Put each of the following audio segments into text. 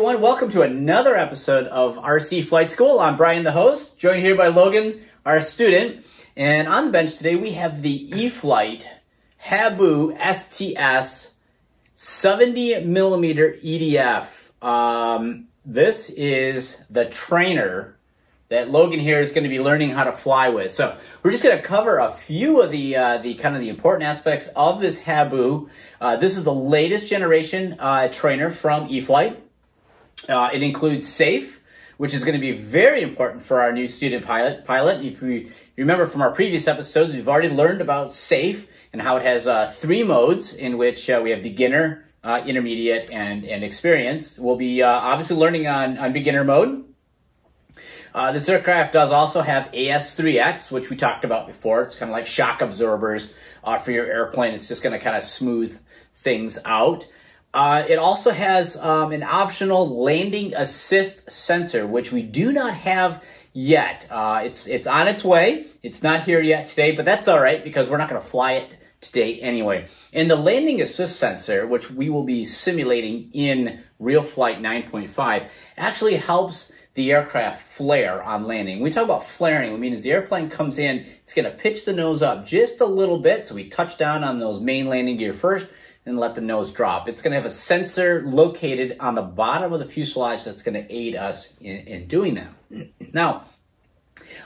everyone. Welcome to another episode of RC Flight School. I'm Bryan, the host, joined here by Logan, our student. And on the bench today, we have the E-flite Habu STS 70 millimeter EDF. Um, this is the trainer that Logan here is going to be learning how to fly with. So we're just going to cover a few of the uh, the kind of the important aspects of this Habu. Uh, this is the latest generation uh, trainer from E-flite. Uh, it includes SAFE, which is going to be very important for our new student pilot. Pilot, if you remember from our previous episodes, we've already learned about SAFE and how it has uh, three modes in which uh, we have beginner, intermediate, and and experienced. We'll be obviously learning on on beginner mode. Uh, this aircraft does also have AS3X, which we talked about before. It's kind of like shock absorbers uh, for your airplane. It's just going to kind of smooth things out. Uh, it also has um, an optional landing assist sensor, which we do not have yet. Uh, it's it's on its way. It's not here yet today, but that's all right because we're not going to fly it today anyway. And the landing assist sensor, which we will be simulating in Real Flight 9.5, actually helps the aircraft flare on landing. When we talk about flaring, I mean as the airplane comes in, it's going to pitch the nose up just a little bit. So we touch down on those main landing gear first and let the nose drop. It's going to have a sensor located on the bottom of the fuselage that's going to aid us in, in doing that. Now,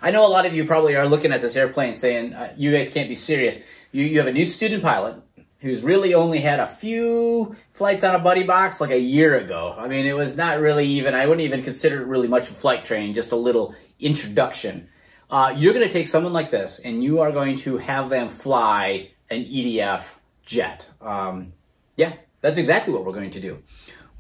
I know a lot of you probably are looking at this airplane saying, uh, you guys can't be serious. You, you have a new student pilot who's really only had a few flights on a buddy box like a year ago. I mean, it was not really even, I wouldn't even consider it really much of flight training, just a little introduction. Uh, you're going to take someone like this and you are going to have them fly an EDF jet. Um, yeah, that's exactly what we're going to do.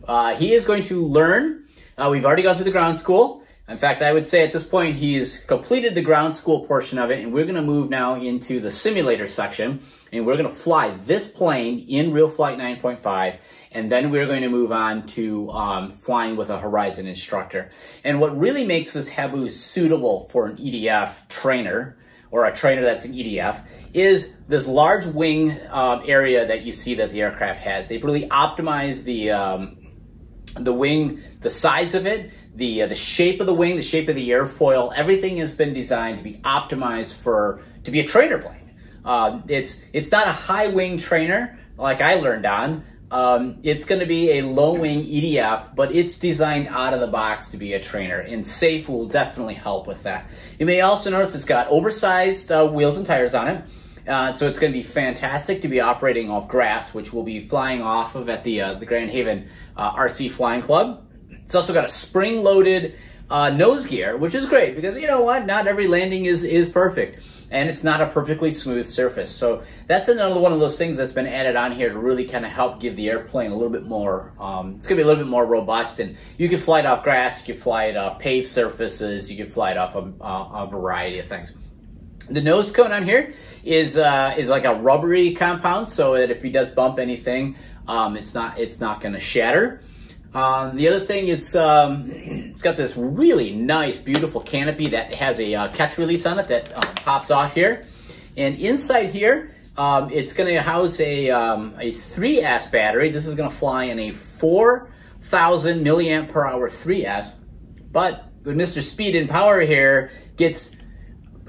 Uh, he is going to learn. Uh, we've already gone through the ground school. In fact, I would say at this point he's completed the ground school portion of it, and we're going to move now into the simulator section, and we're going to fly this plane in Real Flight 9.5, and then we're going to move on to um, flying with a Horizon instructor. And what really makes this Habu suitable for an EDF trainer, or a trainer that's an EDF, is this large wing um, area that you see that the aircraft has. They've really optimized the um, the wing, the size of it, the uh, the shape of the wing, the shape of the airfoil, everything has been designed to be optimized for to be a trainer plane. Uh, it's it's not a high wing trainer like I learned on. Um, it's going to be a low wing EDF, but it's designed out of the box to be a trainer, and SAFE will definitely help with that. You may also notice it's got oversized uh, wheels and tires on it. Uh, so it's going to be fantastic to be operating off grass, which we'll be flying off of at the uh, the Grand Haven uh, RC Flying Club. It's also got a spring-loaded uh, nose gear, which is great because you know what? Not every landing is is perfect, and it's not a perfectly smooth surface. So that's another one of those things that's been added on here to really kind of help give the airplane a little bit more. Um, it's gonna be a little bit more robust, and you can fly it off grass, you can fly it off paved surfaces, you can fly it off a, a variety of things. The nose cone on here is uh, is like a rubbery compound, so that if he does bump anything, um, it's not it's not going to shatter. Um, the other thing is um, it's got this really nice, beautiful canopy that has a uh, catch release on it that um, pops off here. And inside here, um, it's going to house a, um, a 3S battery. This is going to fly in a 4,000 milliamp per hour 3S. But with Mr. Speed and Power here, gets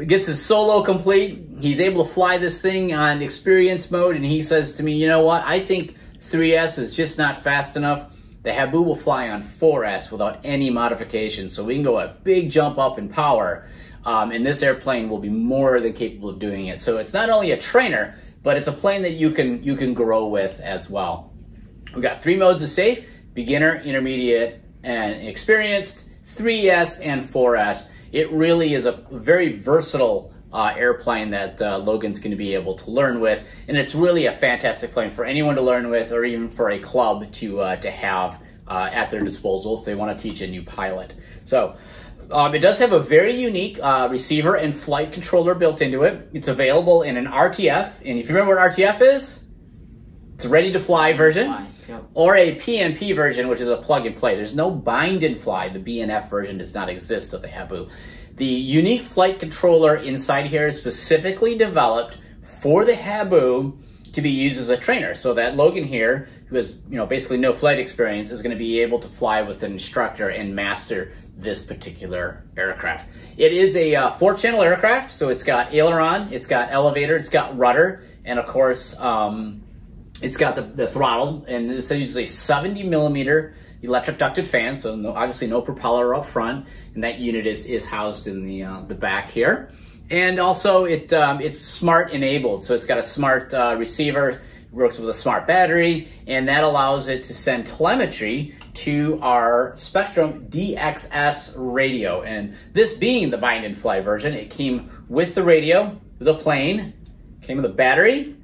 gets his solo complete. He's able to fly this thing on experience mode, and he says to me, you know what, I think 3S is just not fast enough. The Habu will fly on 4S without any modification, so we can go a big jump up in power, um, and this airplane will be more than capable of doing it. So it's not only a trainer, but it's a plane that you can you can grow with as well. We've got three modes of safe, beginner, intermediate, and experienced, 3S and 4S. It really is a very versatile uh, airplane that uh, Logan's going to be able to learn with, and it's really a fantastic plane for anyone to learn with, or even for a club to uh, to have uh, at their disposal if they want to teach a new pilot. So. Um, it does have a very unique uh, receiver and flight controller built into it. It's available in an RTF, and if you remember what RTF is, it's a ready to fly version, or a PNP version, which is a plug and play. There's no bind and fly. The BNF version does not exist of the Habu. The unique flight controller inside here is specifically developed for the Habu to be used as a trainer. So that Logan here, who has you know basically no flight experience, is going to be able to fly with an instructor and master this particular aircraft. It is a uh, four-channel aircraft, so it's got aileron, it's got elevator, it's got rudder, and of course, um, it's got the, the throttle, and this is usually 70 millimeter electric ducted fan, so no, obviously no propeller up front, and that unit is, is housed in the, uh, the back here. And also it um, it's smart enabled, so it's got a smart uh, receiver, works with a smart battery, and that allows it to send telemetry to our Spektrum DXS radio. And this being the bind and fly version, it came with the radio, the plane, came with a battery,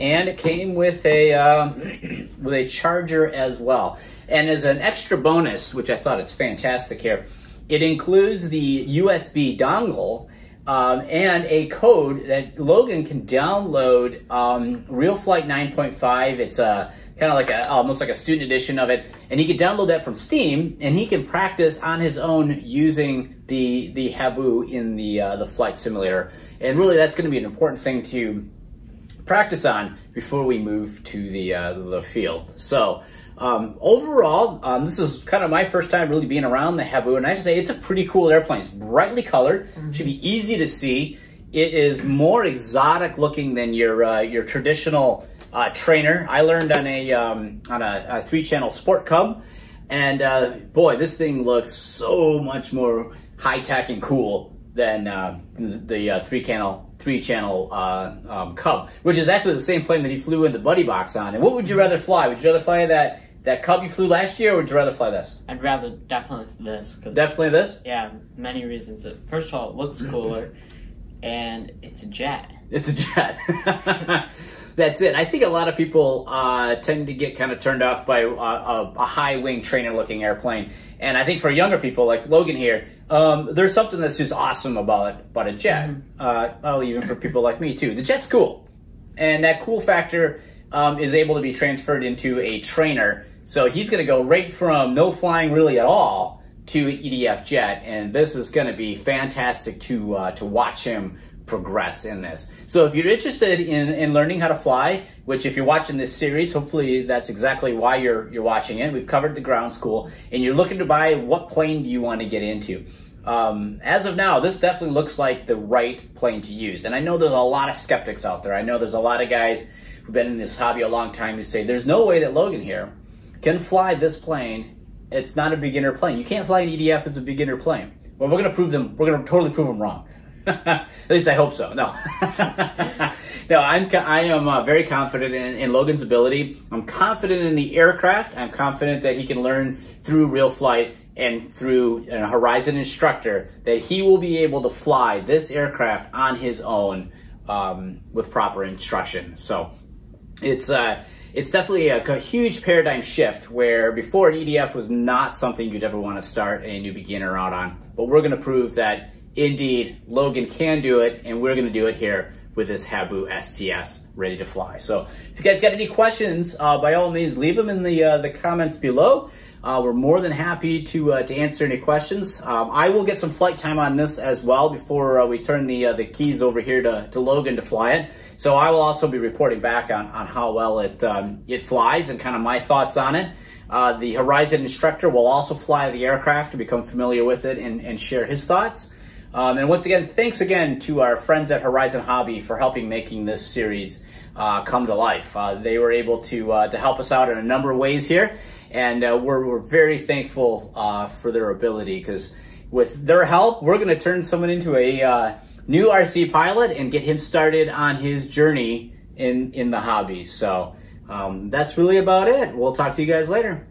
and it came with a uh, with a charger as well. And as an extra bonus, which I thought is fantastic here, it includes the USB dongle um, and a code that Logan can download um, Real Flight 9.5. It's a kind of like a almost like a student edition of it, and he can download that from Steam, and he can practice on his own using the the Habu in the uh, the flight simulator. And really, that's going to be an important thing to practice on before we move to the uh, the field. So. Um, overall, um, this is kind of my first time really being around the Habu, and I to say it's a pretty cool airplane. It's brightly colored, mm-hmm. should be easy to see. It is more exotic looking than your uh, your traditional uh, trainer. I learned on a um, on a, a, three channel Sport Cub, and uh, boy, this thing looks so much more high tech and cool than uh, the uh, three channel three channel uh, um, Cub, which is actually the same plane that he flew in the buddy box on. And what would you rather fly? Would you rather fly that that Cub you flew last year, or would you rather fly this? I'd rather definitely this. Cause, definitely this? Yeah, many reasons. First of all, it looks cooler, and it's a jet. It's a jet. That's it. I think a lot of people uh, tend to get kind of turned off by a, a, a high wing trainer looking airplane. And I think for younger people like Logan here, um, there's something that's just awesome about about a jet. Mm-hmm. Uh, well, even for people like me too. The jet's cool. And that cool factor um, is able to be transferred into a trainer so he's going to go right from no flying really at all to an EDF jet, and this is going to be fantastic to uh, to watch him progress in this. So if you're interested in, in learning how to fly, which if you're watching this series, hopefully that's exactly why you're you're watching it. We've covered the ground school, and you're looking to buy what plane do you want to get into. Um, as of now, this definitely looks like the right plane to use. And I know there's a lot of skeptics out there. I know there's a lot of guys who've been in this hobby a long time who say there's no way that Logan here can fly this plane. It's not a beginner plane. You can't fly an EDF as a beginner plane. Well, we're going to prove them. We're going to totally prove them wrong. At least I hope so. No, no, I'm I am uh, very confident in, in, Logan's ability. I'm confident in the aircraft. I'm confident that he can learn through real flight and through a Horizon instructor that he will be able to fly this aircraft on his own um, with proper instruction. So it's uh, it's definitely a, a, huge paradigm shift where before EDF was not something you'd ever want to start a new beginner out on. But we're going to prove that indeed Logan can do it, and we're going to do it here with this Habu STS ready to fly. So if you guys got any questions, uh, by all means, leave them in the uh, the comments below. Uh, we're more than happy to uh, to answer any questions. Um, I will get some flight time on this as well before uh, we turn the uh, the keys over here to, to Logan to fly it. So I will also be reporting back on, on how well it um, it flies and kind of my thoughts on it. The Horizon instructor will also fly the aircraft to become familiar with it and, and share his thoughts. Um, and once again, thanks again to our friends at Horizon Hobby for helping making this series uh, come to life. Uh, they were able to uh, to help us out in a number of ways here, and uh, we're, we're very thankful uh, for their ability because with their help, we're going to turn someone into a uh, new RC pilot and get him started on his journey in in the hobby. So um, that's really about it. We'll talk to you guys later.